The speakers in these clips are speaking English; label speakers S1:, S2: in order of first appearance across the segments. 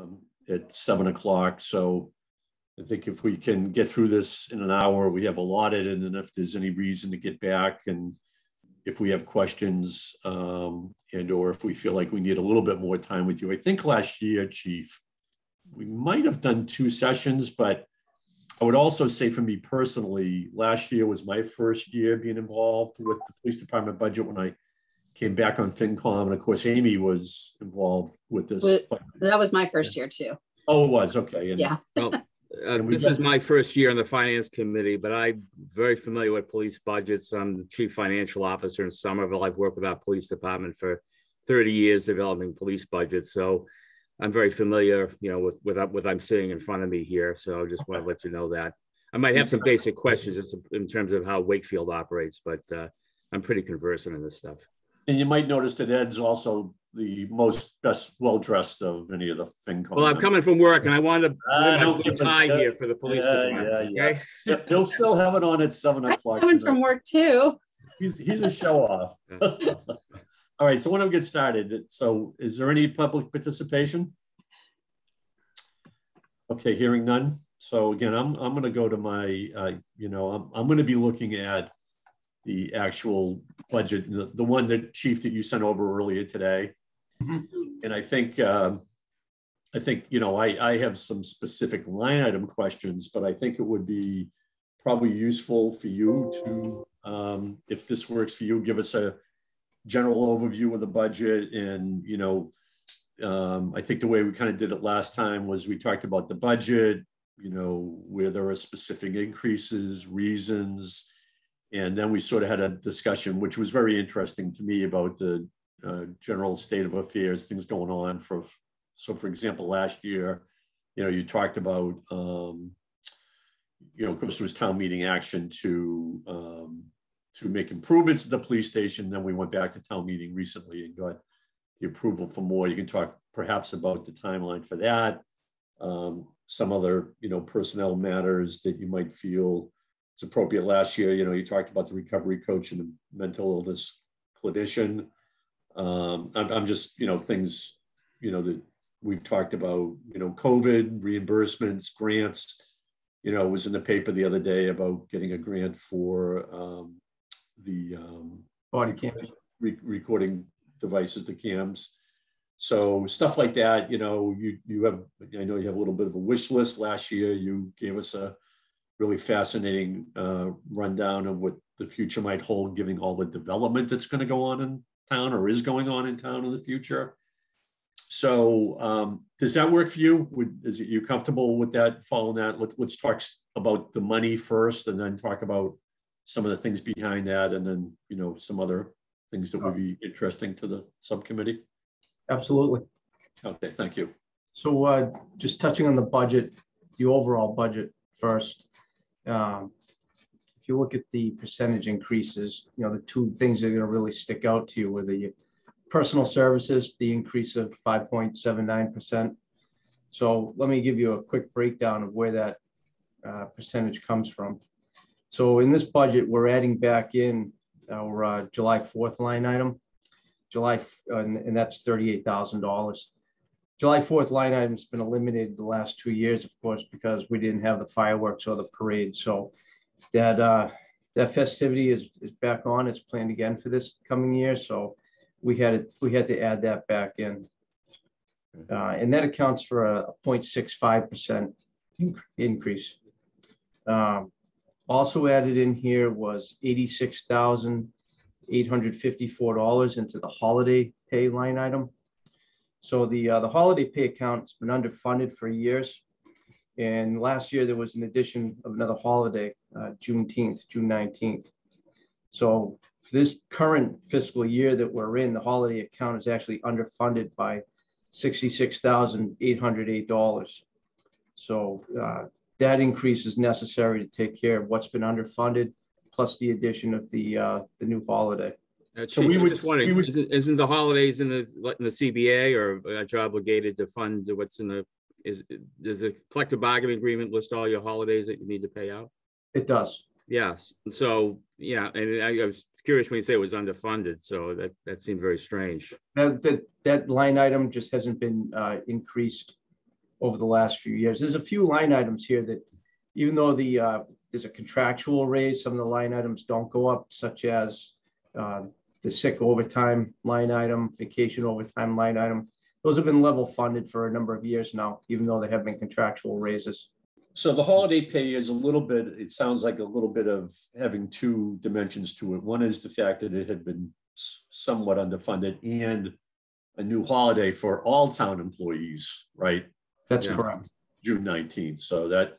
S1: um, at seven o'clock. So I think if we can get through this in an hour, we have allotted, and then if there's any reason to get back and if we have questions um, and or if we feel like we need a little bit more time with you. I think last year, Chief, we might have done two sessions, but I would also say for me personally, last year was my first year being involved with the police department budget when I came back on FinCom. And of course, Amy was involved with this.
S2: that was my first year too.
S1: Oh, it was. Okay.
S2: And, yeah.
S3: Well, uh, this is my first year on the finance committee, but I'm very familiar with police budgets. I'm the chief financial officer in Somerville. I've worked with our police department for 30 years developing police budgets. So I'm very familiar, you know, with, with what I'm seeing in front of me here. So I just want to let you know that. I might have some basic questions in terms of how Wakefield operates, but uh, I'm pretty conversant in this stuff.
S1: And you might notice that Ed's also the most best well dressed of any of the FinCom.
S3: Well, I'm coming from work and I wanted to uh, my tie here for the police
S1: yeah,
S3: department.
S1: Yeah, okay? yeah. He'll still have it on at seven o'clock.
S2: I'm coming from work too.
S1: He's he's a show off. All right, so when I get started, so is there any public participation? Okay, hearing none. So again, I'm I'm going to go to my, uh, you know, I'm I'm going to be looking at the actual budget, the, the one that chief that you sent over earlier today. Mm-hmm. And I think, um, I think, you know, I, I have some specific line item questions, but I think it would be probably useful for you to, um, if this works for you, give us a general overview of the budget. And, you know, um, I think the way we kind of did it last time was we talked about the budget, you know, where there are specific increases, reasons, and then we sort of had a discussion, which was very interesting to me about the uh, general state of affairs, things going on for, so for example, last year, you know, you talked about, um, you know, of course, there was town meeting action to, um, to make improvements at the police station. Then we went back to town meeting recently and got the approval for more. You can talk perhaps about the timeline for that. Um, some other, you know, personnel matters that you might feel it's appropriate last year. You know, you talked about the recovery coach and the mental illness clinician. Um, I'm, I'm just, you know, things, you know, that we've talked about, you know, COVID, reimbursements, grants. You know, was in the paper the other day about getting a grant for um, the um,
S4: body cams,
S1: re recording devices, the cams. So stuff like that, you know, you you have, I know you have a little bit of a wish list. Last year, you gave us a really fascinating uh, rundown of what the future might hold, giving all the development that's going to go on in town or is going on in town in the future. So um, does that work for you? Would, is it, you comfortable with that, following that? Let, let's talk about the money first and then talk about some of the things behind that and then, you know, some other things that would be interesting to the subcommittee.
S4: Absolutely.
S1: Okay, thank you.
S4: So uh, just touching on the budget, the overall budget first. Um, if you look at the percentage increases, you know, the two things that are going to really stick out to you were the personal services, the increase of 5.79%. So let me give you a quick breakdown of where that uh, percentage comes from. So in this budget, we're adding back in our uh, July 4th line item, July, uh, and, and that's $38,000. July 4th line item has been eliminated the last two years, of course, because we didn't have the fireworks or the parade. So that uh, that festivity is is back on. It's planned again for this coming year, so we had it, we had to add that back in, uh, and that accounts for a 0.65 percent increase. Um, also added in here was eighty-six thousand eight hundred fifty-four dollars into the holiday pay line item. So the uh, the holiday pay account has been underfunded for years. And last year there was an addition of another holiday, uh, Juneteenth, June 19th. So for this current fiscal year that we're in, the holiday account is actually underfunded by $66,808. So uh, that increase is necessary to take care of what's been underfunded, plus the addition of the uh, the new holiday.
S3: Uh, so we would, just wondering, would, isn't, isn't the holidays in the in the CBA or are you obligated to fund what's in the is does the collective bargaining agreement list all your holidays that you need to pay out?
S4: It does.
S3: Yes. So yeah, and I, I was curious when you say it was underfunded, so that that seemed very strange.
S4: That that, that line item just hasn't been uh, increased over the last few years. There's a few line items here that, even though the uh, there's a contractual raise, some of the line items don't go up, such as uh, the sick overtime line item, vacation overtime line item. Those have been level funded for a number of years now, even though there have been contractual raises.
S1: So the holiday pay is a little bit, it sounds like a little bit of having two dimensions to it. One is the fact that it had been somewhat underfunded and a new holiday for all town employees, right?
S4: That's yeah. correct.
S1: June 19th. So that,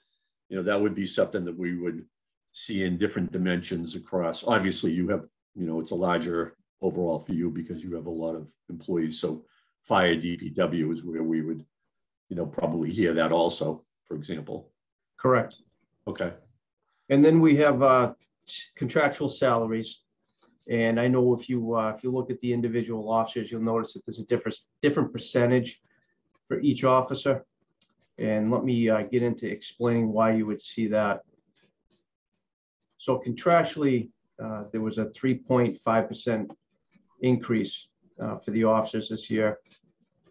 S1: you know, that would be something that we would see in different dimensions across. Obviously, you have, you know, it's a larger overall for you because you have a lot of employees. So fire DPW is where we would, you know, probably hear that also, for example.
S4: Correct.
S1: Okay.
S4: And then we have uh, contractual salaries. And I know if you uh, if you look at the individual officers, you'll notice that there's a different different percentage for each officer. And let me uh, get into explaining why you would see that. So contractually, uh, there was a 3.5% increase uh, for the officers this year.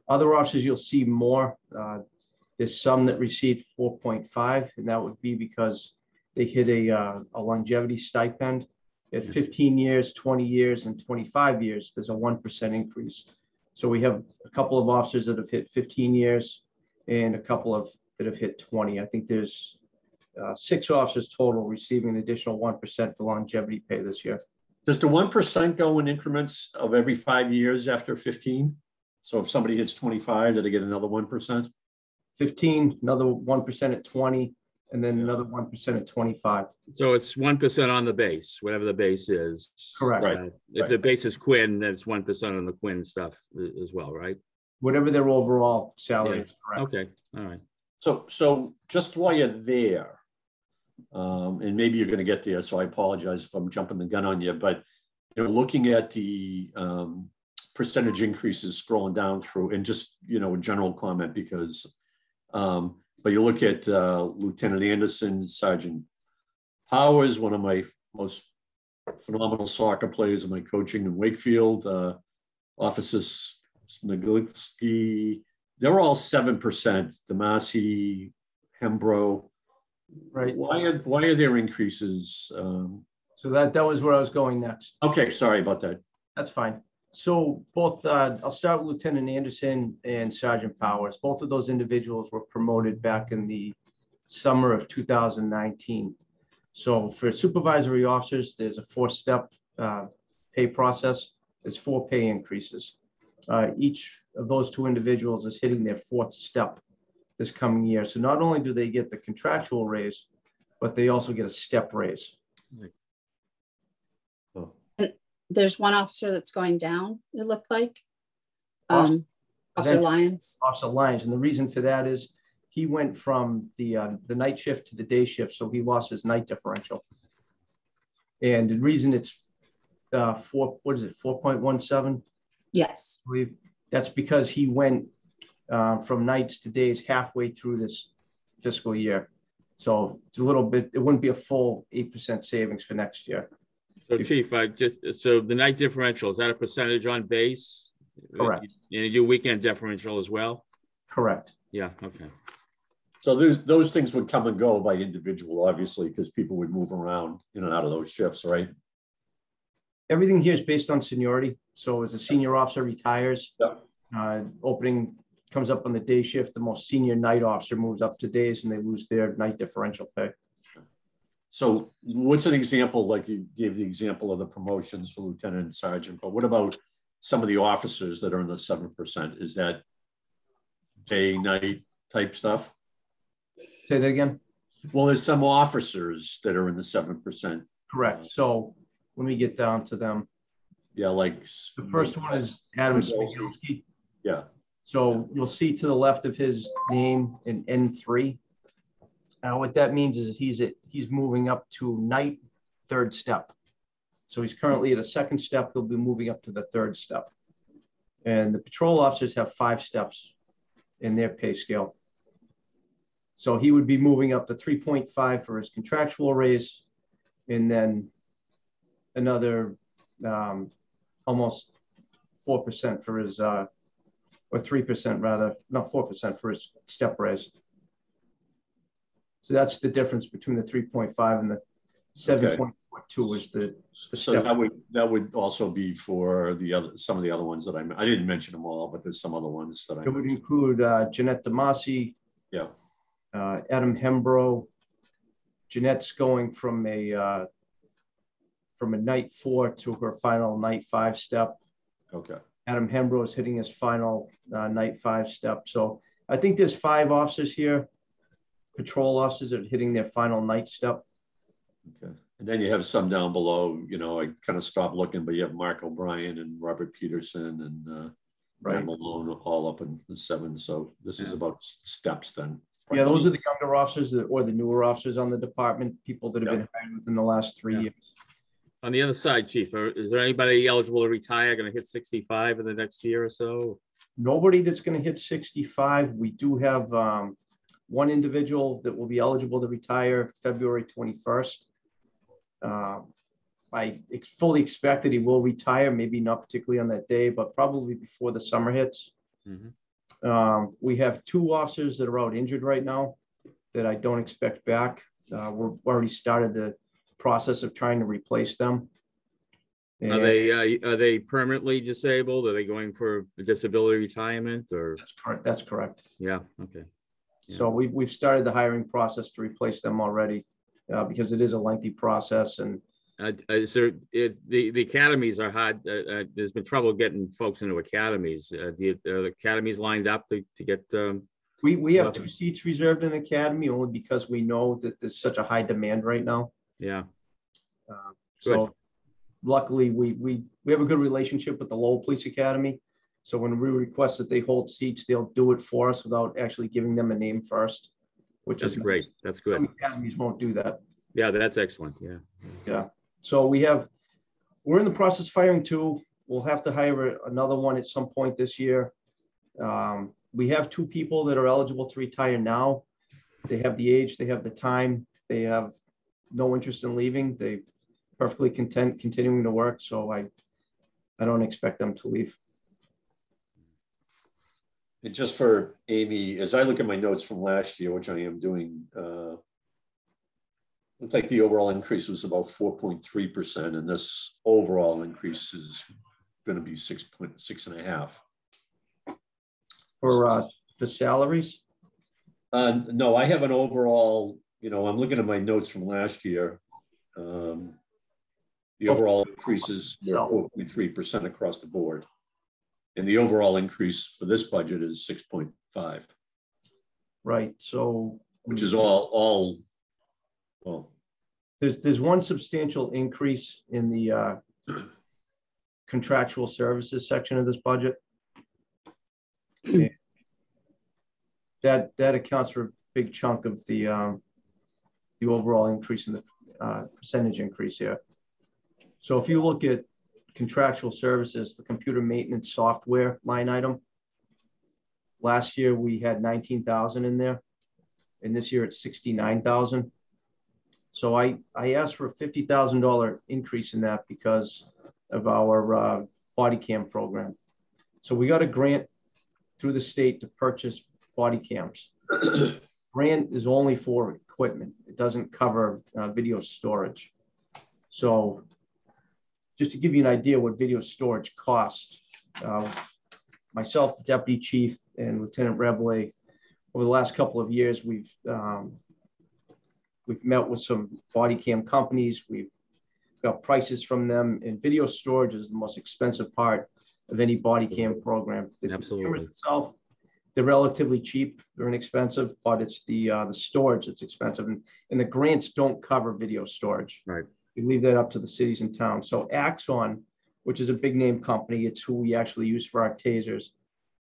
S4: Other officers, you'll see more. Uh, there's some that received 4.5, and that would be because they hit a, uh, a longevity stipend. At 15 years, 20 years, and 25 years, there's a 1% increase. So we have a couple of officers that have hit 15 years and a couple of that have hit 20. I think there's uh, six officers total receiving an additional 1% for longevity pay this year.
S1: Does the 1% go in increments of every five years after 15? So if somebody hits 25, do they get another 1%?
S4: 15, another 1% at 20, and then another 1% at 25.
S3: So it's 1% on the base, whatever the base is.
S4: Correct.
S1: Right.
S3: If the base is Quinn, then it's 1% on the Quinn stuff as well, right?
S4: Whatever their overall salary
S3: Yeah.
S4: is, correct.
S3: Okay, all right.
S1: So, so just while you're there, um, and maybe you're going to get there, so I apologize if I'm jumping the gun on you, but you know, looking at the um, percentage increases scrolling down through, and just you know, a general comment because, um, but you look at uh, Lieutenant Anderson, Sergeant Powers, one of my most phenomenal soccer players in my coaching in Wakefield, uh, Officer Smiglitsky, they're all 7%, Damasi, Hembro.
S4: Right.
S1: Why are, why are there increases? Um,
S4: So that, that was where I was going next.
S1: okay, sorry about that.
S4: That's fine. So both, uh, I'll start with Lieutenant Anderson and Sergeant Powers. Both of those individuals were promoted back in the summer of 2019. So for supervisory officers, there's a four-step uh, pay process. There's four pay increases. Uh, Each of those two individuals is hitting their fourth step this coming year. So not only do they get the contractual raise, but they also get a step raise.
S1: Oh,
S2: There's one officer that's going down, it looked like.
S4: Officer-
S2: Um, Officer Lyons.
S4: Officer Lyons, and the reason for that is he went from the, uh, the night shift to the day shift, so he lost his night differential. And the reason it's, uh, four, what is it, four point one seven?
S2: Yes,
S4: that's because he went uh, from nights to days halfway through this fiscal year. So it's a little bit, it wouldn't be a full 8% savings for next year.
S3: So Chief, I just, so the night differential, is that a percentage on base?
S4: Correct.
S3: And you do weekend differential as well?
S4: Correct.
S3: Yeah, okay.
S1: So those, those things would come and go by individual, obviously, because people would move around in and out of those shifts, right?
S4: Everything here is based on seniority. So as a senior officer retires,
S1: Yep.
S4: uh, opening comes up on the day shift, the most senior night officer moves up to days and they lose their night differential pay.
S1: So what's an example, like you gave the example of the promotions for lieutenant and sergeant, but what about some of the officers that are in the 7%? Is that day, night type stuff?
S4: Say that again?
S1: Well, there's some officers that are in the 7%.
S4: Correct. So let me get down to them.
S1: Yeah, like.
S4: The first one is Adam Smigulski.
S1: Yeah,
S4: So you'll see to the left of his name in N3. Now, what that means is he's at, he's moving up to night third step. So he's currently at a second step. He'll be moving up to the third step. And the patrol officers have five steps in their pay scale. So he would be moving up to 3.5 for his contractual raise, and then another um, almost 4% for his uh, or 3% rather, not 4% for his step raise. So that's the difference between the 3.5 and the 7.42 is the, the
S1: So
S4: step.
S1: that would, that would also be for the other, some of the other ones that I, I didn't mention them all, but there's some other ones that I
S4: It would include uh, Jeanette Demasi,
S1: Yeah,
S4: uh, Adam Hembro. Jeanette's going from a uh, from a night four to her final night five step.
S1: okay.
S4: Adam Hembro is hitting his final uh, night five step. So I think there's five officers here, patrol officers that are hitting their final night step.
S1: Okay. And then you have some down below, you know, I kind of stopped looking, but you have Mark O'Brien and Robert Peterson and uh,
S4: Right.
S1: Malone all up in the seven. So this is about steps then.
S4: Yeah, those are the younger officers that, or the newer officers on the department, people that have been hired within the last three
S3: Yeah.
S4: years.
S3: On the other side, chief, are- is there anybody eligible to retire, gonna hit sixty-five in the next year or so?
S4: Nobody that's going to hit 65. We do have um, one individual that will be eligible to retire February 21st. Um, I ex- fully expect that he will retire, maybe not particularly on that day, but probably before the summer hits.
S3: Mhm.
S4: Um, we have two officers that are out injured right now that I don't expect back. Uh, we've already started the process of trying to replace them.
S3: Are they, uh, are they permanently disabled? Are they going for disability retirement or,
S4: That's correct. That's correct.
S3: yeah, okay. Yeah.
S4: So we've, we've started the hiring process to replace them already, uh, because it is a lengthy process and
S3: Uh, is there, it, the, the academies are hard, uh, uh, there's been trouble getting folks into academies. Uh, the, are the academies lined up to, to get, um,
S4: we, we have two seats reserved in academy only because we know that there's such a high demand right now.
S3: Yeah,
S4: Uh, So luckily, we, we, we have a good relationship with the Lowell Police Academy. So when we request that they hold seats, they'll do it for us without actually giving them a name first, which is.
S3: that's great. That's good.
S4: Some academies won't do that.
S3: Yeah, that's excellent. Yeah. Yeah.
S4: So we have, we're in the process of hiring two. We'll have to hire another one at some point this year. Um, we have two people that are eligible to retire now. They have the age, they have the time, they have no interest in leaving. They perfectly content continuing to work, so I, I don't expect them to leave.
S1: And just for Amy, as I look at my notes from last year, which I am doing, uh, looks like the overall increase was about four point three percent, and this overall increase is going to be six point six and a half.
S4: For, uh, for salaries,
S1: Uh, no, I have an overall, you know, I'm looking at my notes from last year. Um, the overall increases were four point three percent across the board. And the overall increase for this budget is six point five,
S4: right, so.
S1: which is all, all, well,
S4: There's, there's one substantial increase in the uh, contractual services section of this budget. That, that accounts for a big chunk of the, um, the overall increase in the uh, percentage increase here. So if you look at contractual services, the computer maintenance software line item, last year we had 19,000 in there, and this year it's 69,000. So I, I asked for a fifty thousand dollar increase in that because of our uh, body cam program. So we got a grant through the state to purchase body cams. Grant is only for equipment. It doesn't cover uh, video storage. So just to give you an idea what video storage costs, uh, myself, the deputy chief, and Lieutenant Rebley, over the last couple of years, we've um, We've met with some body cam companies. We've got prices from them and video storage is the most expensive part of any body cam program. The
S3: Absolutely.
S4: Itself, they're relatively cheap, they're inexpensive, but it's the, uh, the storage that's expensive and, and the grants don't cover video storage.
S3: Right.
S4: We leave that up to the cities and towns. So Axon, which is a big name company, it's who we actually use for our tasers.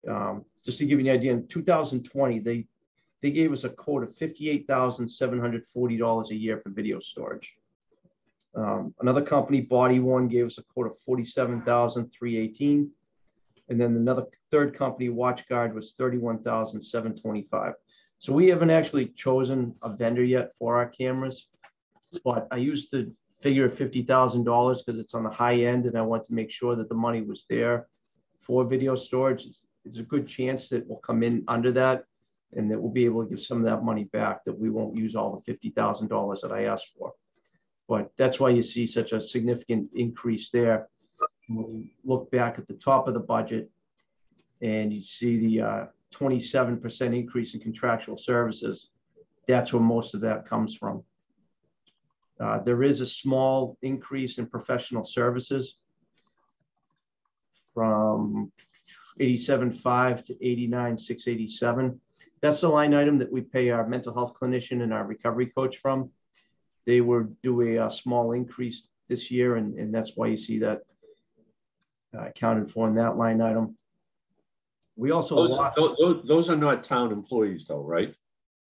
S4: Um, just to give you an idea, in 2020, they they gave us a quote of fifty-eight thousand seven hundred forty dollars a year for video storage. Um, another company, BodyWorn, gave us a quote of forty-seven thousand three eighteen, and then another third company, WatchGuard, was thirty-one thousand seven twenty-five. So we haven't actually chosen a vendor yet for our cameras, but I used the figure of fifty thousand dollars because it's on the high end, and I want to make sure that the money was there for video storage. It's- it's a good chance that we'll come in under that and that we'll be able to give some of that money back that we won't use all the $50,000 that I asked for. But that's why you see such a significant increase there. When you look back at the top of the budget and you see the 27% uh, increase in contractual services, that's where most of that comes from. Uh, there is a small increase in professional services from 87.5 to 89,687. That's the line item that we pay our mental health clinician and our recovery coach from. They were do a, a small increase this year, and, and that's why you see that uh, accounted for in that line item. We also
S1: those,
S4: lost.
S1: Those, those are not town employees, though, right?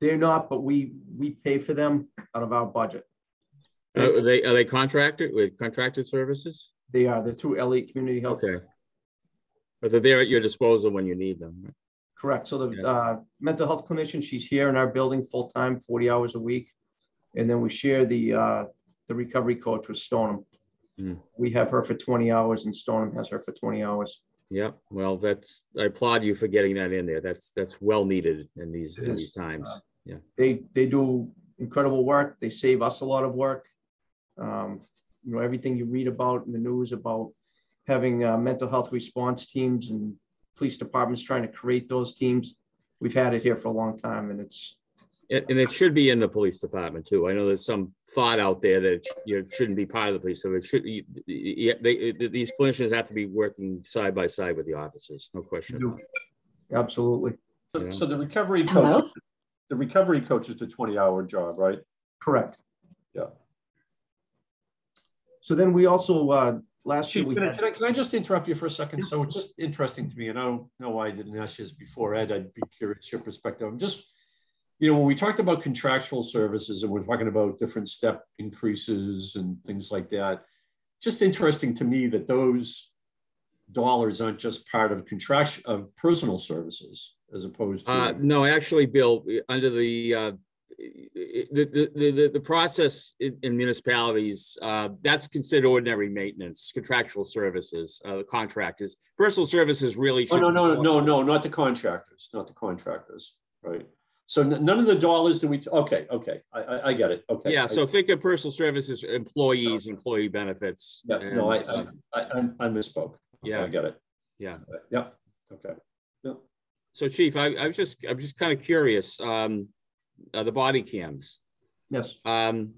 S4: They're not, but we we pay for them out of our budget.
S3: Uh, are they are they contracted with contracted services?
S4: They are. They're through Eliot Community Health.
S3: Okay. But they're there at your disposal when you need them. Right?
S4: Correct. So the yeah. uh, mental health clinician, she's here in our building full time, 40 hours a week, and then we share the uh, the recovery coach with Stoneham. Mm. We have her for 20 hours, and Stoneham has her for 20 hours.
S3: Yeah, well, that's I applaud you for getting that in there. That's that's well needed in these in these times. Uh, yeah,
S4: they they do incredible work. They save us a lot of work. Um, you know, everything you read about in the news about having uh, mental health response teams and police departments trying to create those teams. We've had it here for a long time, and it's
S3: and it should be in the police department too. I know there's some thought out there that you know, shouldn't be part of the police, so it should. They, these clinicians have to be working side by side with the officers, no question.
S4: Absolutely.
S1: So, so the recovery coach, the recovery coach is the 20-hour job, right?
S4: Correct.
S1: Yeah.
S4: So then we also, uh, last
S1: year,
S4: we
S1: can, I,
S4: had,
S1: can, I, can I just interrupt you for a second? So it's just interesting to me, and I don't know why I didn't ask you this before, Ed. I'd be curious your perspective. I'm just, you know, when we talked about contractual services and we're talking about different step increases and things like that, just interesting to me that those dollars aren't just part of contract of personal services as opposed to
S3: uh, no actually bill under the uh, the, the, the, the process in, in municipalities, uh, that's considered ordinary maintenance, contractual services, uh, the contractors. Personal services really.
S1: Oh, no, no, no, no, not the contractors, not the contractors, right? So none of the dollars that we, okay, okay, I, I, I get it, okay.
S3: Yeah, so think of personal services, employees, employee benefits.
S1: Yeah, no, I, I, I, I misspoke.
S3: Yeah.
S1: I get it.
S3: Yeah.
S1: Yeah, okay.
S3: So Chief, I, I was just, I'm just kind of curious. Um, uh, the body cams.
S4: Yes.
S3: Um,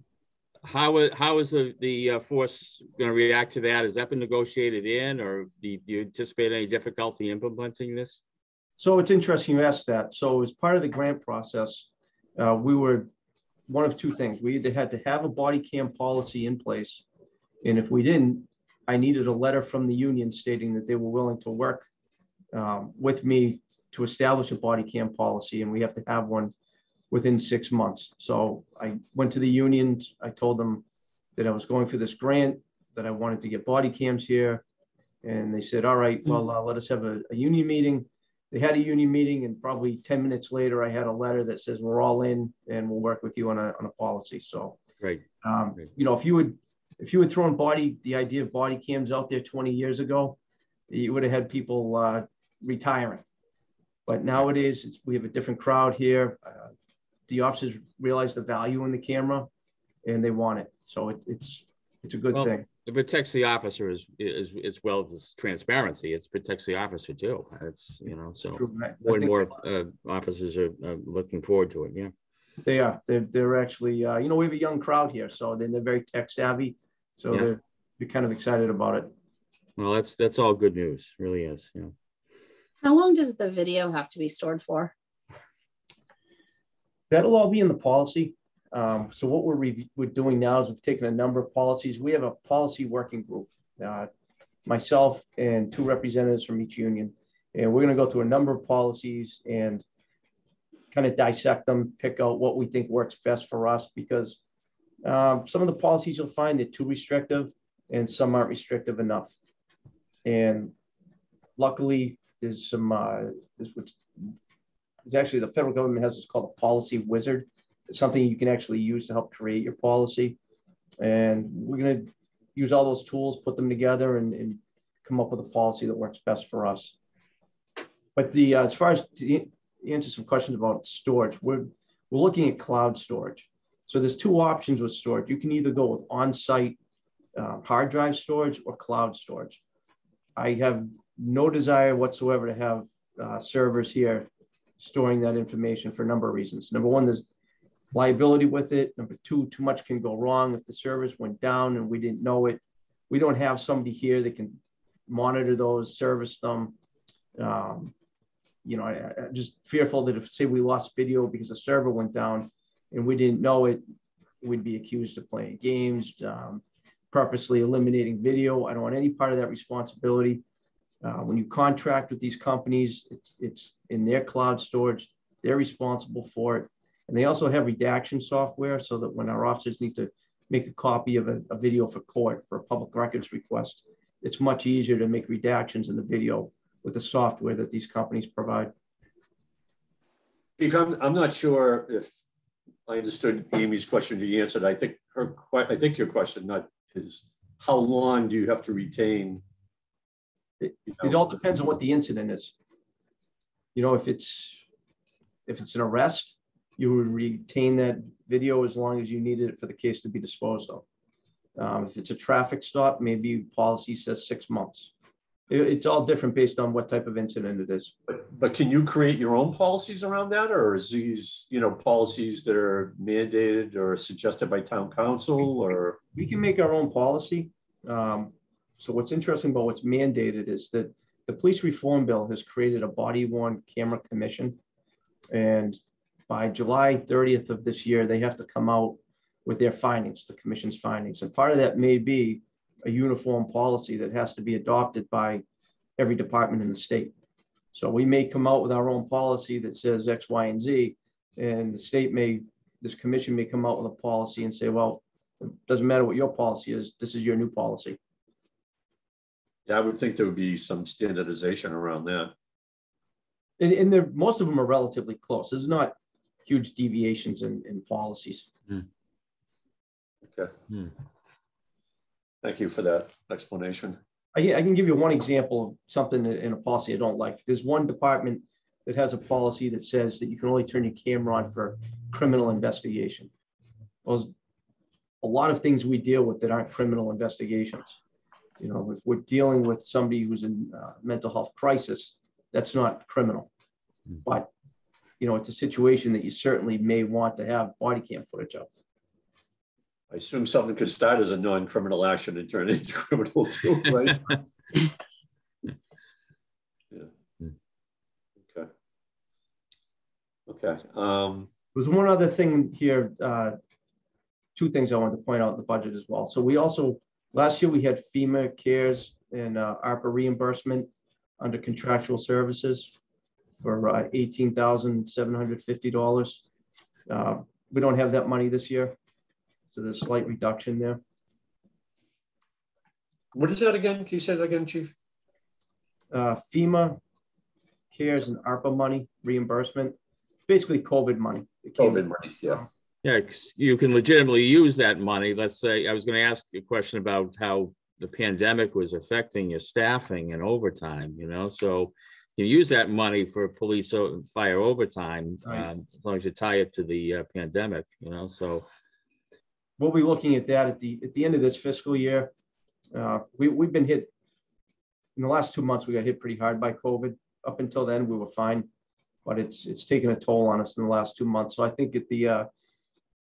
S3: how how is the the uh, force going to react to that? Has that been negotiated in, or do you, do you, anticipate any difficulty implementing this?
S4: So it's interesting you asked that. So as part of the grant process, uh, we were one of two things. We either had to have a body cam policy in place, and if we didn't, I needed a letter from the union stating that they were willing to work um, with me to establish a body cam policy, and we have to have one within six months. So I went to the union. I told them that I was going for this grant, that I wanted to get body cams here. And they said, all right, well, uh, let us have a, a, union meeting. They had a union meeting and probably 10 minutes later, I had a letter that says, we're all in and we'll work with you on a, on a policy. So,
S3: right.
S4: Um, you know, if you would, if you had thrown body, the idea of body cams out there 20 years ago, you would have had people uh, retiring. But nowadays, it's we have a different crowd here. Uh, the officers realize the value in the camera and they want it. So it, it's it's a good well, thing.
S3: It protects the officer as, as as well as transparency. It protects the officer too. It's you know so more and more uh, officers are uh, looking forward to it. Yeah,
S4: they are. They're they're actually uh, you know we have a young crowd here, so then they're very tech savvy. So yeah. they're they're kind of excited about it.
S3: Well, that's that's all good news. Really is. Yeah.
S2: How long does the video have to be stored for?
S4: That'll all be in the policy. Um, so what we're, we're doing now is we've taken a number of policies. We have a policy working group, uh, myself and two representatives from each union. And we're going to go through a number of policies and kind of dissect them, pick out what we think works best for us because um, some of the policies you'll find they're too restrictive and some aren't restrictive enough. And luckily, there's some, uh, this, which is actually the federal government has what's called a policy wizard. Something you can actually use to help create your policy. And we're going to use all those tools, put them together, and, and come up with a policy that works best for us. but the uh, as far as to answer some questions about storage, we're we're looking at cloud storage. So there's two options with storage. You can either go with on-site uh, hard drive storage or cloud storage. I have no desire whatsoever to have uh, servers here storing that information for a number of reasons. Number one, there's liability with it. Number two, too much can go wrong if the service went down and we didn't know it. We don't have somebody here that can monitor those, service them. Um, you know, I, am just fearful that if say we lost video because a server went down and we didn't know it, we'd be accused of playing games, um, purposely eliminating video. I don't want any part of that responsibility. Uh, when you contract with these companies, it's, it's in their cloud storage. They're responsible for it. And they also have redaction software so that when our officers need to make a copy of a, a video for court for a public records request, it's much easier to make redactions in the video with the software that these companies provide.
S1: Chief, I'm, I'm not sure if I understood Amy's question you answered. I think her I think your question not is how long do you have to retain?
S4: It, you know, it all depends on what the incident is. You know, if it's if it's an arrest, you would retain that video as long as you needed it for the case to be disposed of. Um, if it's a traffic stop, maybe policy says six months. It, it's all different based on what type of incident it is.
S1: But, but can you create your own policies around that, or is these you know policies that are mandated or suggested by town council, or
S4: we can make our own policy. Um, so what's interesting about what's mandated is that the police reform bill has created a body worn camera commission, and by July 30th of this year, they have to come out with their findings, the commission's findings. And part of that may be a uniform policy that has to be adopted by every department in the state. So we may come out with our own policy that says X, Y, and Z, and the state may, this commission may come out with a policy and say, well, it doesn't matter what your policy is, this is your new policy.
S1: Yeah, I would think there would be some standardization around that.
S4: And, and most of them are relatively close. There's not huge deviations in, in policies.
S1: Mm. Okay. Mm. Thank you for that explanation.
S4: I, I can give you one example of something in a policy I don't like. There's one department that has a policy that says that you can only turn your camera on for criminal investigation. Well, a lot of things we deal with that aren't criminal investigations. You know, if we're dealing with somebody who's in uh, mental health crisis, that's not criminal. Hmm. But you know, it's a situation that you certainly may want to have body cam footage of.
S1: I assume something could start as a non-criminal action and turn into criminal too, right? yeah. Okay. Okay. Um,
S4: There's one other thing here. Uh, two things I wanted to point out in the budget as well. So we also last year we had FEMA cares and uh, ARPA reimbursement under contractual services for uh, $18,750. Uh, we don't have that money this year, so there's a slight reduction there.
S1: What is that again? Can you say that again, Chief?
S4: Uh, FEMA cares and ARPA money reimbursement, basically COVID money.
S1: COVID money, yeah.
S3: Yeah, you can legitimately use that money. Let's say I was going to ask a question about how the pandemic was affecting your staffing and overtime, you know, so you use that money for police o- fire overtime,
S4: Right.
S3: um, as long as you tie it to the uh, pandemic, you know, so.
S4: We'll be looking at that at the, at the end of this fiscal year. Uh, we, we've been hit, in the last two months, we got hit pretty hard by COVID. Up until then, we were fine, but it's, it's taken a toll on us in the last two months. So I think at the, uh,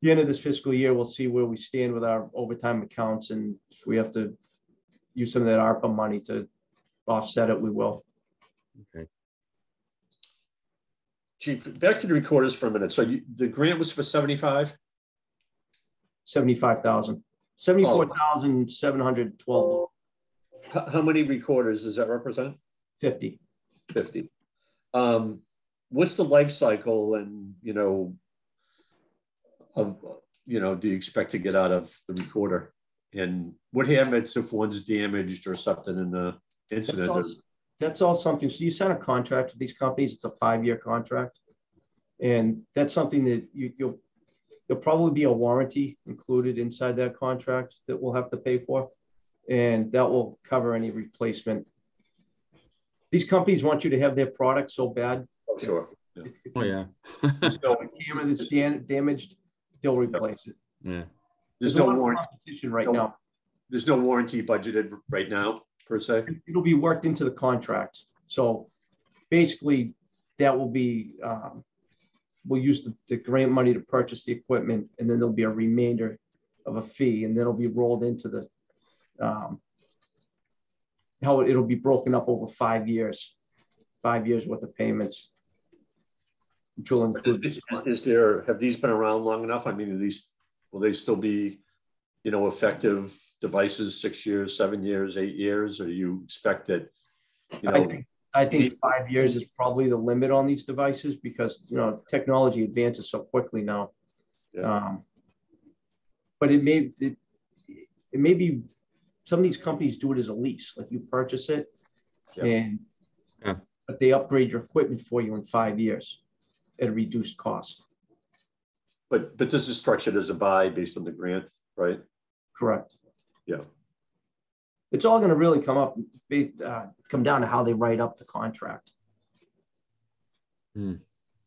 S4: the end of this fiscal year, we'll see where we stand with our overtime accounts and if we have to use some of that ARPA money to offset it, we will.
S3: Okay.
S1: Chief, back to the recorders for a minute. So you, the grant was for 75?
S4: Seventy-five thousand, seventy-four thousand, seven hundred twelve
S1: How, how many recorders does that represent?
S4: fifty.
S1: 50. Um, what's the life cycle and, you know, of, you know, do you expect to get out of the recorder? And what happens if one's damaged or something in the incident?
S4: That's all, something. So you sign a contract with these companies. It's a five-year contract, and that's something that you, you'll there'll probably be a warranty included inside that contract that we'll have to pay for, and that will cover any replacement These companies want you to have their product so bad.
S1: Oh, sure.
S3: Yeah. Oh, yeah.
S1: There's no,
S4: Camera that's dan- damaged, they'll replace it.
S3: yeah.
S1: there's
S4: a
S1: no
S4: lot
S1: warranty,
S4: competition right
S1: no-
S4: now.
S1: there's no warranty budgeted right now, per se.
S4: It'll be worked into the contract. So basically, that will be, um, we'll use the, the grant money to purchase the equipment, and then there'll be a remainder of a fee, and then it'll be rolled into the, um, how it- it'll be broken up over five years, five years worth of payments. Which will
S1: Is,
S4: include,
S1: is- is there, have these been around long enough? I mean, are these, will they still be, you know, effective devices, six years, seven years, eight years? Or you expect that, you
S4: I
S1: know,
S4: think, I think five years is probably the limit on these devices because, you know, technology advances so quickly now.
S1: Yeah.
S4: Um, But it may, it, it may be, some of these companies do it as a lease, like you purchase it
S1: Yeah.
S4: and,
S3: Yeah.
S4: but they upgrade your equipment for you in five years at a reduced cost,
S1: but, but this is structured as a buy based on the grant, right?
S4: correct?
S1: Yeah.
S4: It's all gonna really come up, be- uh, come down to how they write up the contract.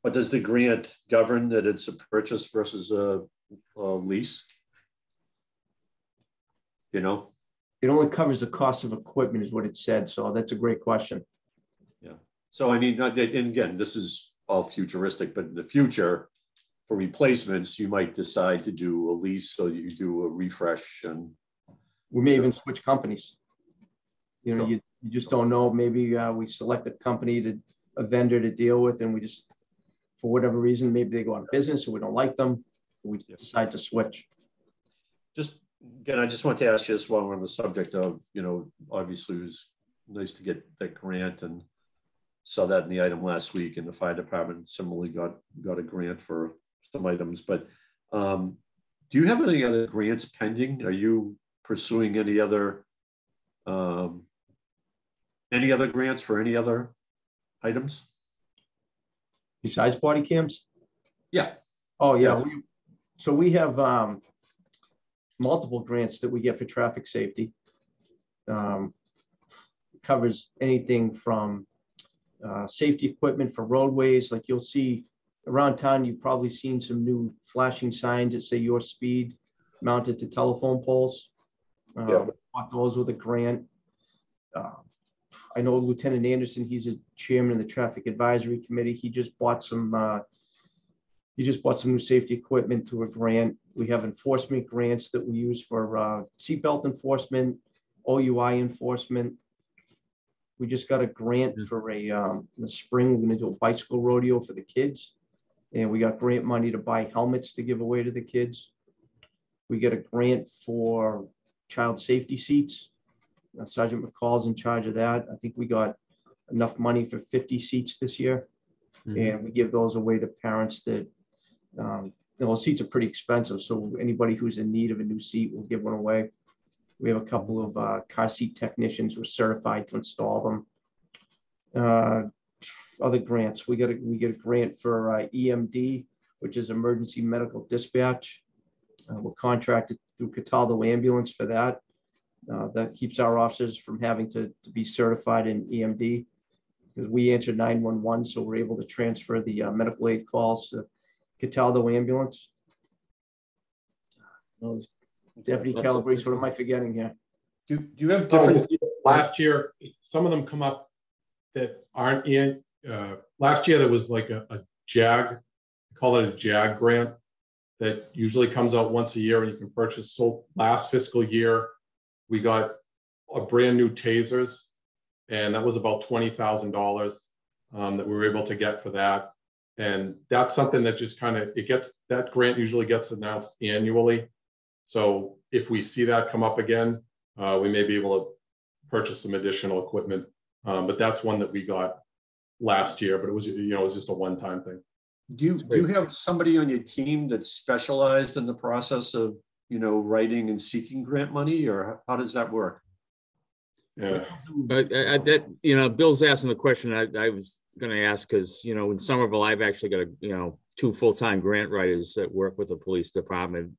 S1: But does the grant govern that it's a purchase versus a, a lease? You know,
S4: It only covers the cost of equipment is what it said, so that's a great question. Yeah.
S1: So I mean, not that- and again, this is all futuristic, but in the future, for replacements, you might decide to do a lease, so you do a refresh and,
S4: We may even switch companies. You know,
S1: Sure.
S4: you, you just don't know. Maybe uh, we select a company to, a vendor to deal with and we just, for whatever reason, maybe they go out of business or we don't like them. We
S1: Yeah.
S4: decide to switch.
S1: just, again, I just want to ask you this while we're on the subject of, you know, obviously it was nice to get that grant and saw that in the item last week and the fire department similarly got, got a grant for some items, but um, do you have any other grants pending? Are you pursuing any other um, any other grants for any other items?
S4: Besides body cams?
S1: Yeah.
S4: Oh, yeah.
S1: Yeah.
S4: we- So we have um, multiple grants that we get for traffic safety. Um, Covers anything from uh, safety equipment for roadways, like you'll see around town, you've probably seen some new flashing signs that say your speed mounted to telephone poles. Uh,
S1: Yeah.
S4: Bought those with a grant. Uh, I know Lieutenant Anderson, he's a chairman of the Traffic Advisory Committee. He just bought some, uh, he just bought some new safety equipment through a grant. We have enforcement grants that we use for uh, seatbelt enforcement, OUI enforcement. We just got a grant
S3: Mm.
S4: for a, um, in the spring, we're gonna do a bicycle rodeo for the kids. And we got grant money to buy helmets to give away to the kids. We get a grant for child safety seats. Uh, Sergeant McCall's in charge of that. I think we got enough money for fifty seats this year.
S3: Mhm.
S4: And we give those away to parents that, um, you know, seats are pretty expensive, so anybody who's in need of a new seat, we'll give one away. We have a couple of, uh, car seat technicians who are certified to install them. Uh, other grants, we get a, we get a grant for, uh, EMD, which is Emergency Medical Dispatch. Uh, we're contracted through Cataldo Ambulance for that. Uh, that keeps our officers from having to, to be certified in EMD because we answer 911, so we're able to transfer the uh, medical aid calls to Cataldo ambulance. Oh, Deputy Calabrese, what am I forgetting here?
S1: Do, do you have
S5: Oh,
S1: different,
S5: Last year, some of them come up that aren't in, uh, last year there was like a, a JAG, call it a JAG grant that usually comes out once a year and you can purchase. So last fiscal year, we got a brand new tasers and that was about twenty thousand dollars um, that we were able to get for that. And that's something that just kind of, it gets, that grant usually gets announced annually. So if we see that come up again, uh, we may be able to purchase some additional equipment. Um, but that's one that we got last year, but it was, you know, it was just a one-time thing.
S1: do you, do you have somebody on your team that's specialized in the process of, you know, writing and seeking grant money, or how does that work?
S5: Yeah,
S3: But I, I- that, you know, Bill's asking the question I, I was gonna ask, because, you know, in Somerville, I've actually got, a you know, two full-time grant writers that work with the police department.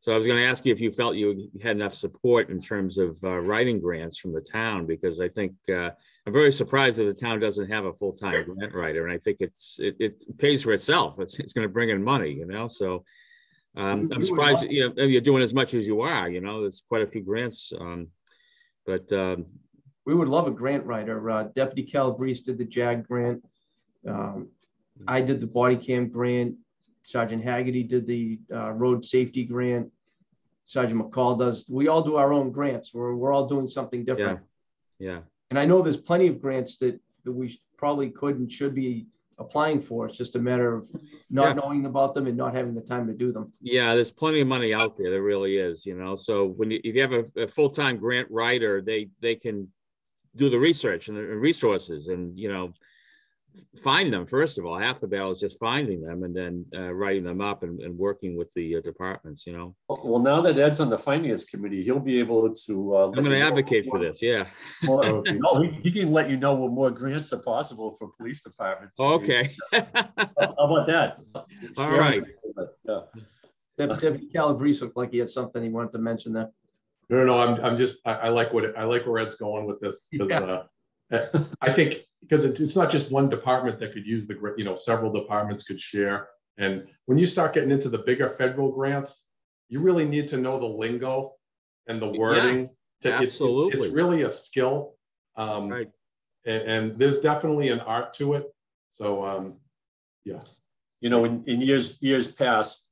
S3: So I was gonna ask you if you felt you had enough support in terms of uh, writing grants from the town, because I think, uh, I'm very surprised that the town doesn't have a full-time grant writer, and I think it's it, it pays for itself. It's it's going to bring in money, you know. So um, I'm surprised you know you're doing as much as you are. You know, there's quite a few grants, um, but um,
S4: we would love a grant writer. Uh, Deputy Calabrese did the JAG grant. Um, I did the body cam grant. Sergeant Haggerty did the uh, road safety grant. Sergeant McCall does. We all do our own grants. We're, we're all doing something different.
S3: Yeah. yeah.
S4: And I know there's plenty of grants that, that we probably could and should be applying for. It's just a matter of not yeah. knowing about them and not having the time to do them.
S3: Yeah, there's plenty of money out there. There really is, you know. So when you, if you have a, a full-time grant writer, they they can do the research and the resources and you know find them first of all half the battle is just finding them and then uh, writing them up and, and working with the uh, departments you know
S1: well now that ed's on the finance committee he'll be able to uh,
S3: i'm going to advocate for this yeah
S1: well, no, he, he, can let you know what more grants are possible for police departments
S3: okay
S1: how about that
S3: all right
S4: yeah. Deputy Calabrese looked like he had something he wanted to mention there.
S5: No, no, I'm, I'm just, I, I like what, it, I like where Ed's going with this. Yeah. I think because it's not just one department that could use the, you know, several departments could share. And when you start getting into the bigger federal grants, you really need to know the lingo and the wording.
S3: Yeah, to, absolutely.
S5: It's, it's, really a skill. Um, right. And, and, there's definitely an art to it. So, um, yeah.
S1: You know, in, in years years past,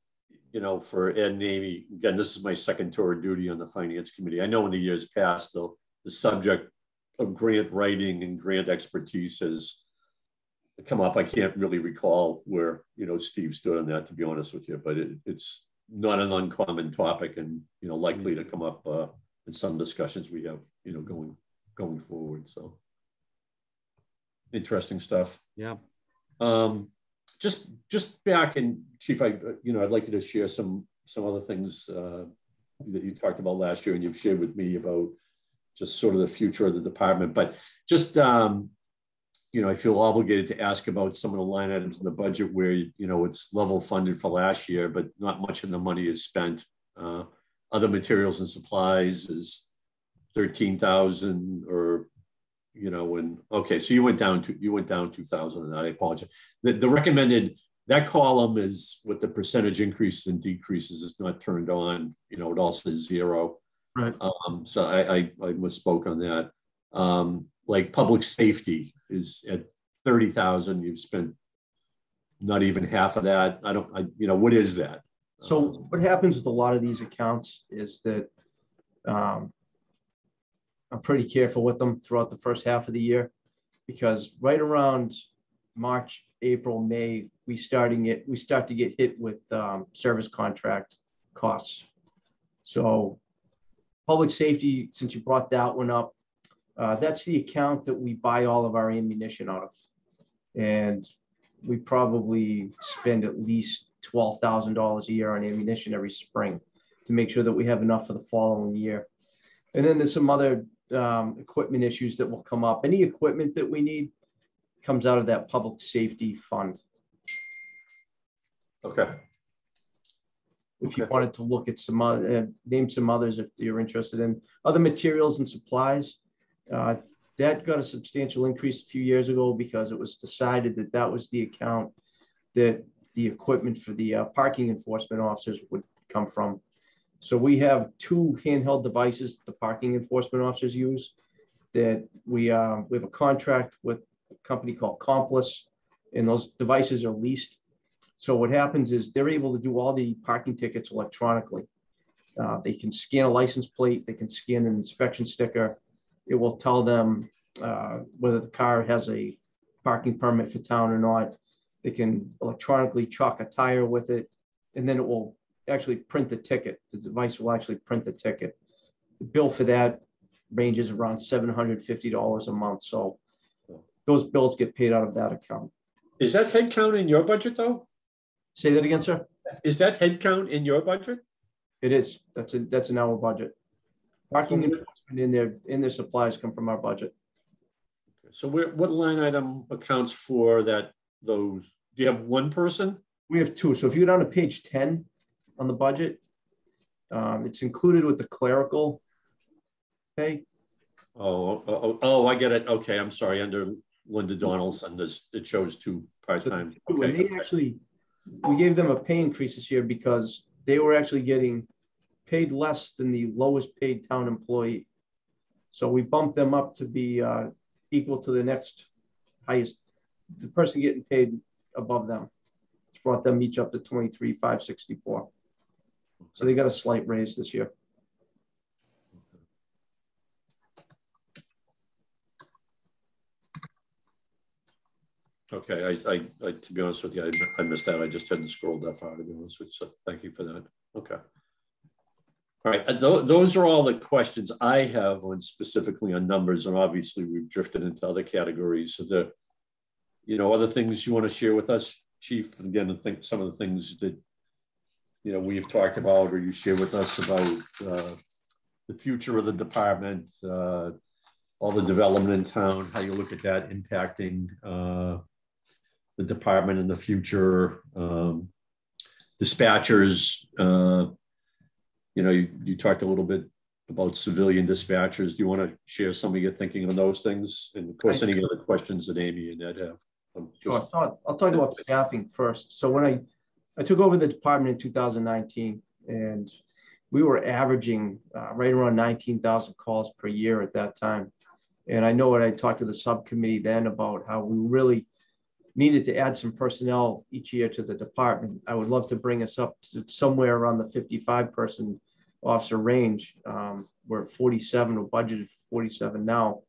S1: you know, for Ed and Amy, again, this is my second tour of duty on the finance committee. I know in the years past, though, the subject of grant writing and grant expertise has come up. I can't really recall where, you know, Steve stood on that, to be honest with you, but it, it's not an uncommon topic and, you know, likely to come up uh, in some discussions we have, you know, going, going forward. So interesting stuff.
S3: Yeah.
S1: Um, just just back and chief i you know i'd like you to share some some other things uh, that you talked about last year and you've shared with me about just sort of the future of the department but just um, you know i feel obligated to ask about some of the line items in the budget where you know it's level funded for last year but not much of the money is spent uh, other materials and supplies is 13,000 or you know, when, okay, so you went down to, you went down 2000 and I apologize. The, the recommended, that column is what the percentage increases and decreases is not turned on, you know, it all says zero.
S4: Right.
S1: Um, so I, I, I misspoke on that. Um, like public safety is at 30,000, you've spent not even half of that. I don't, I, you know, what is that?
S4: So what happens with a lot of these accounts is that um, I'm pretty careful with them throughout the first half of the year because right around March, April, May, we starting it, we start to get hit with um, service contract costs. So public safety, since you brought that one up, uh, that's the account that we buy all of our ammunition out of. And we probably spend at least $12,000 a year on ammunition every spring to make sure that we have enough for the following year. And then there's some other um, equipment issues that will come up. Any equipment that we need comes out of that public safety fund.
S1: Okay.
S4: If you wanted to look at some other, uh, name some others if you're interested in other materials and supplies, uh, that got a substantial increase a few years ago because it was decided that that was the account that the equipment for the uh, parking enforcement officers would come from. So we have two handheld devices the parking enforcement officers use that we, uh, we have a contract with a company called Complus and those devices are leased. So what happens is they're able to do all the parking tickets electronically. Uh, they can scan a license plate, they can scan an inspection sticker. It will tell them uh, whether the car has a parking permit for town or not. They can electronically chalk a tire with it, and then it will actually print the ticket. The device will actually print the ticket. The bill for that ranges around $750 a month. So those bills get paid out of that account.
S1: Is that headcount in your budget though?
S4: Say that again, sir.
S1: Is that headcount in your budget?
S4: It is. That's a that's an our budget. Parking enforcement in their in their supplies come from our budget.
S1: So where, what line item accounts for that? Those do you have one person?
S4: We have two. So if you go down to page 10, on the budget. Um, it's included with the clerical pay.
S1: Oh, oh, oh, oh, I get it. Okay, I'm sorry. Under Linda Donaldson, this, it shows two part-time.
S4: And
S1: Okay,
S4: they actually, we gave them a pay increase this year because they were actually getting paid less than the lowest paid town employee. So we bumped them up to be uh, equal to the next highest, the person getting paid above them. It's brought them each up to twenty-three, five sixty-four. So they got a slight raise this year.
S1: Okay, I, I, I, to be honest with you, I, I missed that. I just hadn't scrolled that far, to be honest with you, so thank you for that. Okay. All right, tho- those are all the questions I have on specifically on numbers, and obviously we've drifted into other categories. So the, you know, other things you want to share with us, Chief? Again, I think some of the things that, you know, we've talked about or you share with us about uh, the future of the department, uh, all the development in town, how you look at that impacting uh, the department in the future, um, dispatchers, uh, you know, you, you talked a little bit about civilian dispatchers. Do you want to share some of your thinking on those things? And of course, any other questions that Amy and Ed have. Um,
S4: Sure. I'll, I'll talk about staffing first. So when I, I took over the department in 2019 and we were averaging uh, right around 19,000 calls per year at that time. And I know when I talked to the subcommittee then about how we really needed to add some personnel each year to the department. I would love to bring us up to somewhere around the 55 person officer range. Um, we're at 47, we're budgeted 47 now.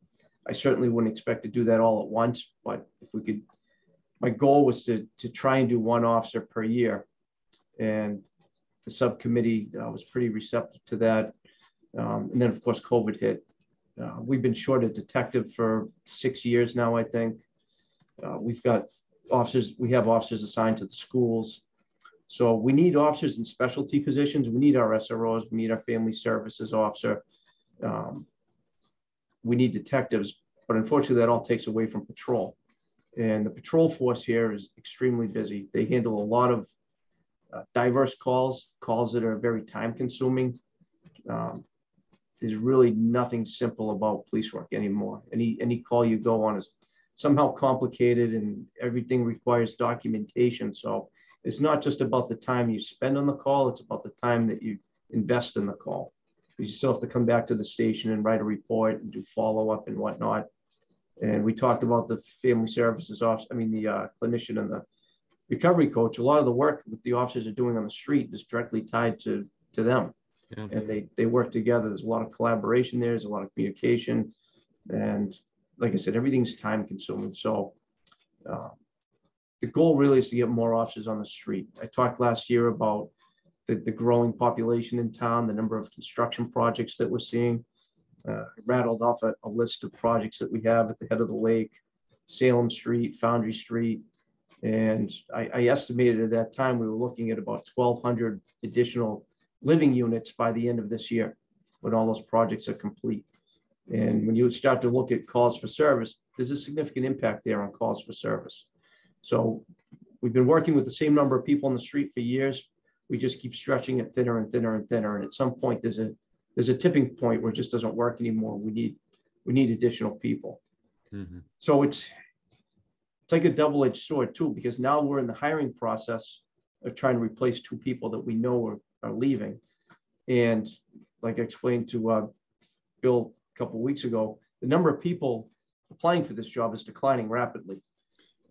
S4: I certainly wouldn't expect to do that all at once, but if we could my goal was to, to try and do one officer per year. And the subcommittee uh, was pretty receptive to that. Um, and then, of course, COVID hit. Uh, we've been short a detective for six years now, I think. Uh, we've got officers, we have officers assigned to the schools. So we need officers in specialty positions. We need our SROs, we need our family services officer. Um, we need detectives, but unfortunately, that all takes away from patrol. And the patrol force here is extremely busy. They handle a lot of uh, diverse calls, calls that are very time consuming. Um, there's really nothing simple about police work anymore. Any, any call you go on is somehow complicated and everything requires documentation. So it's not just about the time you spend on the call, it's about the time that you invest in the call. Because you still have to come back to the station and write a report and do follow up and whatnot. And we talked about the family services officer, I mean, the uh, clinician and the recovery coach. A lot of the work that the officers are doing on the street is directly tied to, to them.
S3: Yeah.
S4: And they, they work together. There's a lot of collaboration there. There's a lot of communication. And like I said, everything's time consuming. So uh, the goal really is to get more officers on the street. I talked last year about the, the growing population in town, the number of construction projects that we're seeing uh, rattled off a, a list of projects that we have at the head of the lake, Salem Street, Foundry Street. And I, I estimated at that time, we were looking at about twelve hundred additional living units by the end of this year when all those projects are complete. And when you start to look at calls for service, there's a significant impact there on calls for service. So we've been working with the same number of people on the street for years. We just keep stretching it thinner and thinner and thinner. And at some point, there's a there's a tipping point where it just doesn't work anymore. We need we need additional people.
S3: Mhm.
S4: So it's it's like a double-edged sword too, because now we're in the hiring process of trying to replace two people that we know are, are leaving. And like I explained to uh, Bill a couple weeks ago, the number of people applying for this job is declining rapidly.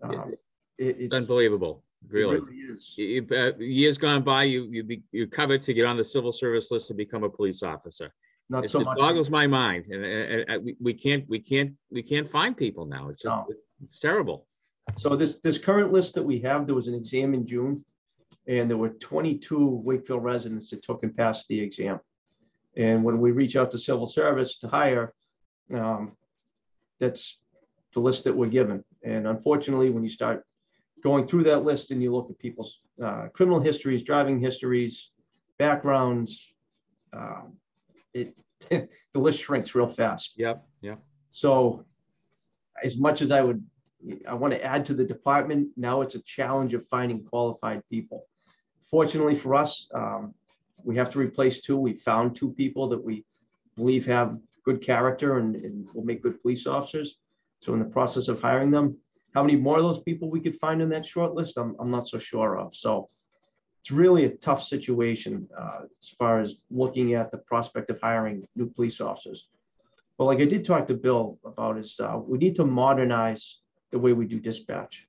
S4: Um, it-
S3: It's unbelievable,
S4: it
S3: really.
S4: really is.
S3: You- uh, Years gone by, you, you, be- you covered to get on the civil service list to become a police officer.
S4: Not
S3: It
S4: so
S3: it
S4: much.
S3: boggles my mind and, and, and we, we can't, we can't, we can't find people now. It's just,
S4: No.
S3: it's- it's terrible.
S4: So this, this current list that we have, there was an exam in June. And there were twenty-two Wakefield residents that took and passed the exam. And when we reach out to civil service to hire, um, that's the list that we're given. And unfortunately, when you start going through that list and you look at people's, uh, criminal histories, driving histories, backgrounds, um, it, the list shrinks real fast.
S3: Yep, yep.
S4: So as much as I would, I want to add to the department, now it's a challenge of finding qualified people. Fortunately for us, um, we have to replace two. We found two people that we believe have good character and, and will make good police officers. So in the process of hiring them, how many more of those people we could find in that short list, I'm, I'm not so sure of. So it's really a tough situation uh, as far as looking at the prospect of hiring new police officers. But like I did talk to Bill about is uh, we need to modernize the way we do dispatch.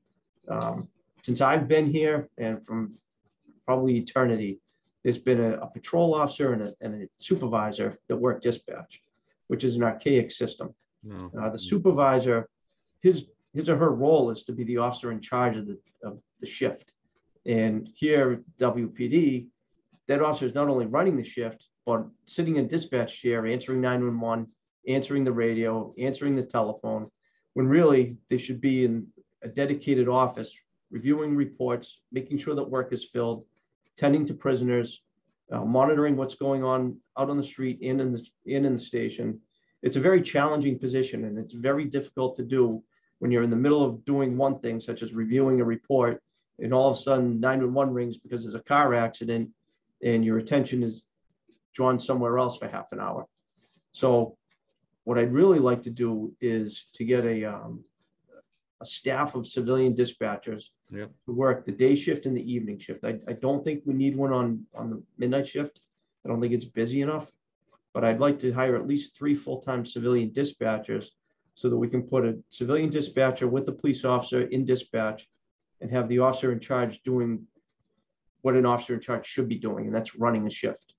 S4: Um, since I've been here and from probably eternity, there's been a, a patrol officer and a, and a, supervisor that work dispatch, which is an archaic system.
S3: No.
S4: Uh, the supervisor, his his or her role is to be the officer in charge of the of the shift. And here, WPD, that officer is not only running the shift, but sitting in dispatch chair, answering 911, answering the radio, answering the telephone, when really they should be in a dedicated office, reviewing reports, making sure that work is filled, tending to prisoners, uh, monitoring what's going on out on the street and in the, and in the station. It's a very challenging position and it's very difficult to do when you're in the middle of doing one thing, such as reviewing a report, and all of a sudden 911 rings because there's a car accident and your attention is drawn somewhere else for half an hour. So what I'd really like to do is to get a, um, a staff of civilian dispatchers
S3: Yep.
S4: to work the day shift and the evening shift. I, I don't think we need one on, on the midnight shift. I don't think it's busy enough. But I'd like to hire at least three full-time civilian dispatchers so that we can put a civilian dispatcher with the police officer in dispatch and have the officer in charge doing what an officer in charge should be doing, and that's running a shift.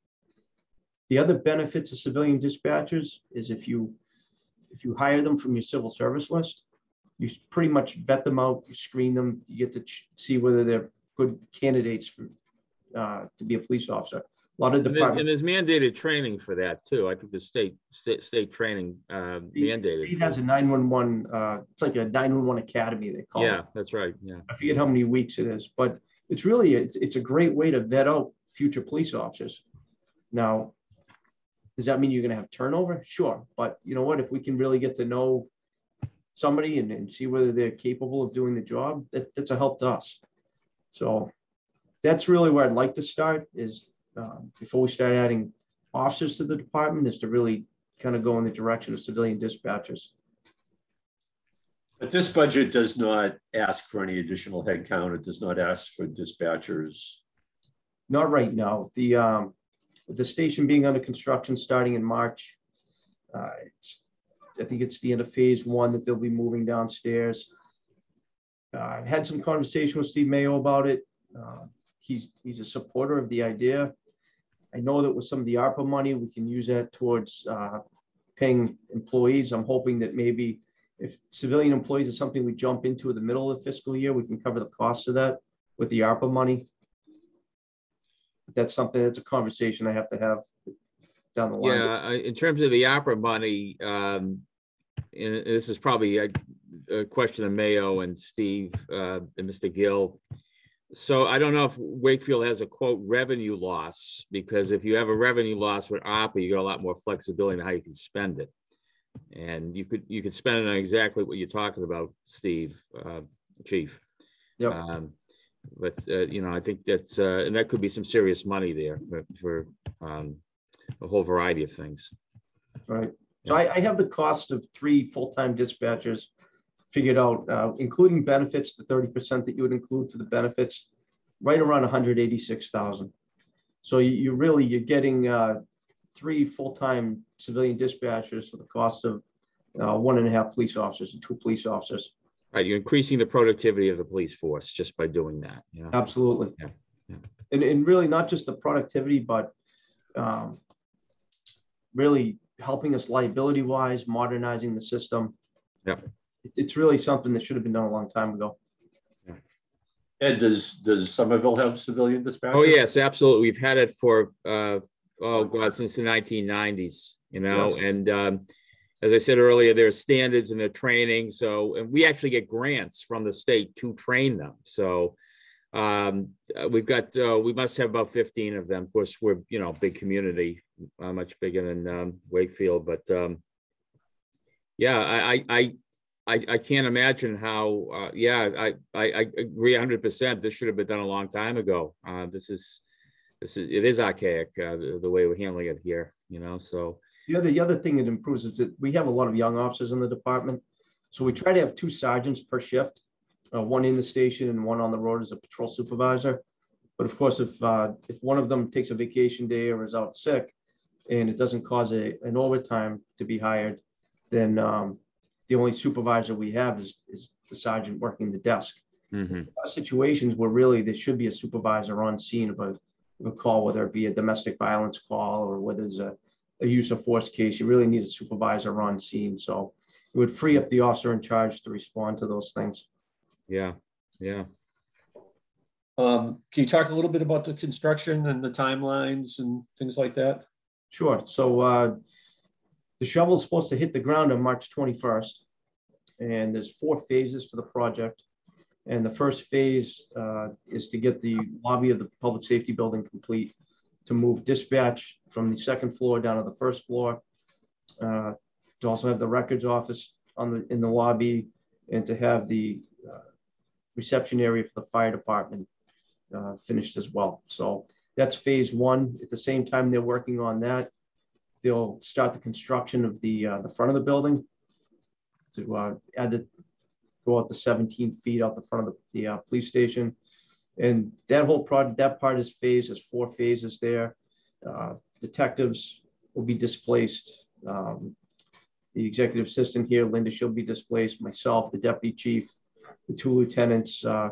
S4: The other benefits of civilian dispatchers is if you, if you hire them from your civil service list, you pretty much vet them out, you screen them, you get to see whether they're good candidates for, uh, to be a police officer. A lot of
S3: And there's, and there's mandated training for that too. I think the state, state, state training uh, mandated.
S4: It has a nine-one-one, uh, it's like a nine-one-one academy, they call it.
S3: Yeah, that's right, yeah.
S4: I forget how many weeks it is, but it's really, it's, it's a great way to vet out future police officers. Now, does that mean you're gonna have turnover? Sure, but you know what, if we can really get to know somebody and, and see whether they're capable of doing the job, that, that's a help to us. So that's really where I'd like to start is, um, before we start adding officers to the department, is to really kind of go in the direction of civilian dispatchers.
S1: But this budget does not ask for any additional headcount. It does not ask for dispatchers.
S4: Not right now. The, um, the station being under construction starting in March. Uh, it's, I think it's the end of phase one that they'll be moving downstairs. Uh, I had some conversation with Steve Maio about it. Uh, he's, he's a supporter of the idea. I know that with some of the ARPA money, we can use that towards, uh, paying employees. I'm hoping that maybe if civilian employees is something we jump into in the middle of the fiscal year, we can cover the cost of that with the ARPA money. That's something, that's a conversation I have to have down the line.
S3: Yeah, in terms of the ARPA money, um, and this is probably a, a question of Maio and Steve, uh, and Mr. Gill. So I don't know if Wakefield has a quote revenue loss, because if you have a revenue loss with ARPA, you got a lot more flexibility in how you can spend it. And you could, you could spend it on exactly what you're talking about, Steve, uh, Chief.
S4: Yep.
S3: Um, But, uh, you know, I think that's, uh, and that could be some serious money there for, for, um, a whole variety of things.
S4: Right. So I, I have the cost of three full-time dispatchers figured out, uh, including benefits, the thirty percent that you would include for the benefits, right around hundred eighty-six thousand. So you, you really, you're getting, uh, three full-time civilian dispatchers for the cost of, uh, one and a half police officers and two police officers.
S3: Right, you're increasing the productivity of the police force just by doing that, you know?
S4: Absolutely.
S3: Yeah, yeah.
S4: And, and really not just the productivity, but um, really helping us liability wise, modernizing the system.
S3: Yep.
S4: It- It's really something that should have been done a long time ago.
S1: Ed, does, does Somerville have civilian dispatchers?
S3: Oh, yes, absolutely. We've had it for, uh, oh, God, since the nineteen nineties, you know,
S1: Yes.
S3: and, um, as I said earlier, there are standards and their training, so, and we actually get grants from the state to train them, so, um, uh, we've got, uh, we must have about fifteen of them. Of course, we're, you know, big community, uh, much bigger than, um, Wakefield, but, um, yeah, I, I, I, I, can't imagine how, uh, yeah, I, I, I agree hundred percent. This should have been done a long time ago. Uh, this is, this is, it is archaic, uh, the, the way we're handling it here, you know, so.
S4: The other, the other thing that improves is that we have a lot of young officers in the department. So we try to have two sergeants per shift, uh, one in the station and one on the road as a patrol supervisor. But of course, if, uh, if one of them takes a vacation day or is out sick and it doesn't cause a, an overtime to be hired, then, um, the only supervisor we have is, is the sergeant working the desk.
S3: Mhm.
S4: Situations where really there should be a supervisor on scene of a, of a call, whether it be a domestic violence call or whether it's a, a use of force case, you really need a supervisor on scene. So it would free up the officer in charge to respond to those things.
S3: Yeah, yeah.
S1: Um, can you talk a little bit about the construction and the timelines and things like that?
S4: Sure. So uh, the is supposed to hit the ground on March 21st. And there's four phases to the project. And the first phase uh, is to get the lobby of the public safety building complete, to move dispatch from the second floor down to the first floor. uh, To also have the records office on the, in the lobby and to have the reception area for the fire department uh, finished as well. So that's phase one. At the same time they're working on that, they'll start the construction of the, uh, the front of the building to, uh, add the, go out the seventeen feet out the front of the, the, uh, police station. And that whole project, that part is phased, there's four phases there. Uh, detectives will be displaced. Um, the executive assistant here, Linda, she'll be displaced, myself, the deputy chief, the two lieutenants, uh,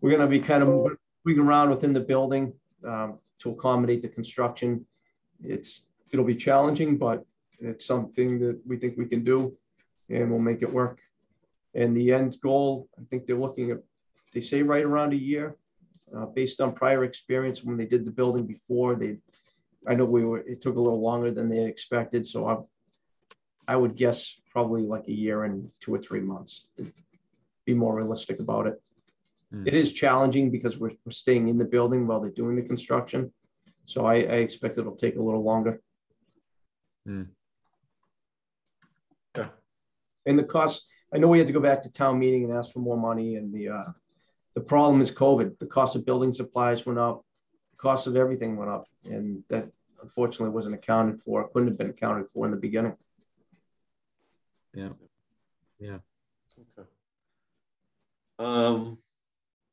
S4: we're gonna be kind of moving around within the building, um, to accommodate the construction. It's, it'll be challenging, but it's something that we think we can do and we'll make it work. And the end goal, I think they're looking at, they say right around a year, uh, based on prior experience when they did the building before, they, I know we were, it took a little longer than they expected, so I, I would guess probably like a year and two or three months to be more realistic about it.
S3: Hmm.
S4: It is challenging because we're, we're staying in the building while they're doing the construction. So I, I expect it'll take a little longer.
S3: Hmm.
S1: Yeah.
S4: And the cost, I know we had to go back to town meeting and ask for more money and the, uh, the problem is COVID. The cost of building supplies went up, the cost of everything went up, and that unfortunately wasn't accounted for, couldn't have been accounted for in the beginning.
S3: Yeah. Yeah.
S1: Okay. Um,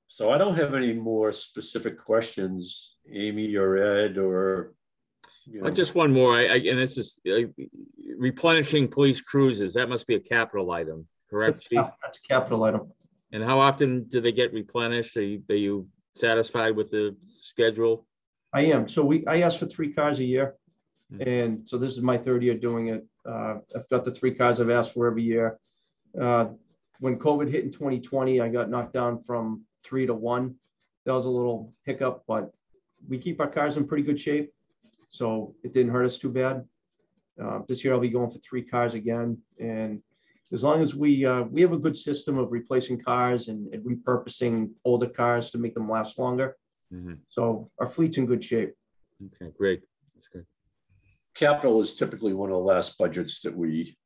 S1: so I don't have any more specific questions, Amy or Ed or. you know.
S3: Just one more, I, I, and this is uh, replenishing police cruisers, that must be a capital item, correct, chief?
S4: That's a capital item.
S3: And how often do they get replenished? Are you, are you satisfied with the schedule?
S4: I am. So we, I asked for three cars a year.
S3: Mhm.
S4: And so this is my third year doing it. Uh, I've got the three cars I've asked for every year. Uh, when COVID hit in 2020, I got knocked down from three to one. That was a little hiccup, but we keep our cars in pretty good shape. So it didn't hurt us too bad. Uh, this year I'll be going for three cars again. And as long as we, uh, we have a good system of replacing cars and, and repurposing older cars to make them last longer.
S3: Mhm.
S4: So our fleet's in good shape.
S3: Okay, great. That's good.
S1: Capital is typically one of the last budgets that we,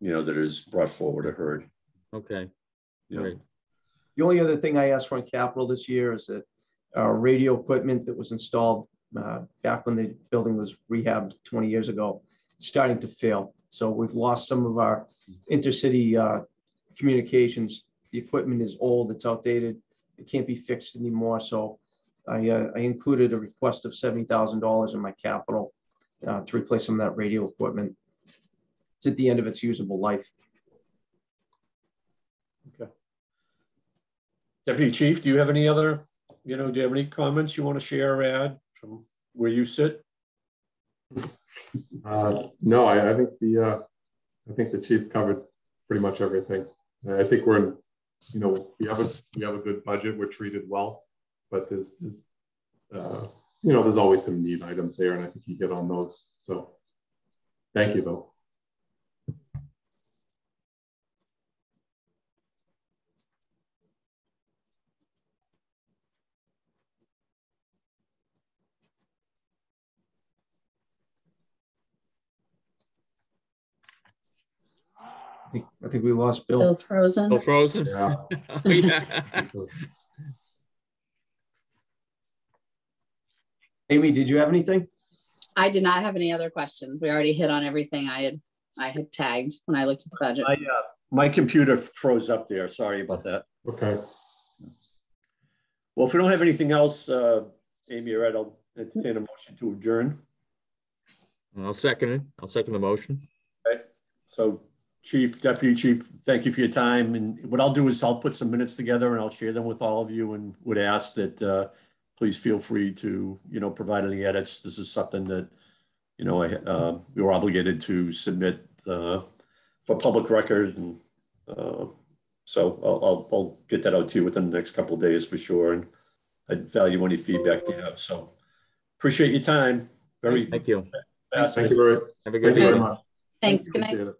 S1: you know, that is brought forward or heard.
S3: Okay,
S1: know.
S3: great.
S4: The only other thing I asked for in capital this year is that our radio equipment that was installed uh, back when the building was rehabbed 20 years ago, it's starting to fail. So we've lost some of our intercity uh, communications. The equipment is old, it's outdated, it can't be fixed anymore. So I, uh, I included a request of $70,000 in my capital uh, to replace some of that radio equipment. It's at the end of its usable life.
S1: Deputy Chief, do you have any other, you know, do you have any comments you want to share or add from where you sit?
S5: Uh, no, I, I think the, uh, I think the chief covered pretty much everything. I think we're in, you know, we have a, we have a good budget, we're treated well, but there's, there's, uh, you know, there's always some need items there, and I think you hit on those, so. Thank you, though.
S4: I think, I think we lost Bill.
S2: Bill Frozen.
S3: Still frozen?
S5: Yeah.
S3: Oh, yeah.
S4: Amy, did you have anything?
S2: I did not have any other questions. We already hit on everything I had, I had tagged when I looked at the budget.
S1: My, uh, my computer froze up there. Sorry about that.
S5: Okay.
S1: Well, if we don't have anything else, uh, Amy, or Ed, I'll entertain a motion to adjourn.
S3: I'll second it. I'll second the motion. Okay.
S1: So Chief, Deputy Chief, thank you for your time. And what I'll do is I'll put some minutes together and I'll share them with all of you and would ask that, uh, please feel free to, you know, provide any edits. This is something that, you know, I, uh, we were obligated to submit, uh, for public record and, uh, so I'll, I'll, I'll get that out to you within the next couple of days for sure. And I value any feedback you have. So appreciate your time. Very
S3: Thank you.
S5: Thank you very,
S3: Have a
S5: thank
S3: good
S5: you very
S3: day.
S5: much.
S2: Thanks, good night.
S5: Appreciate it.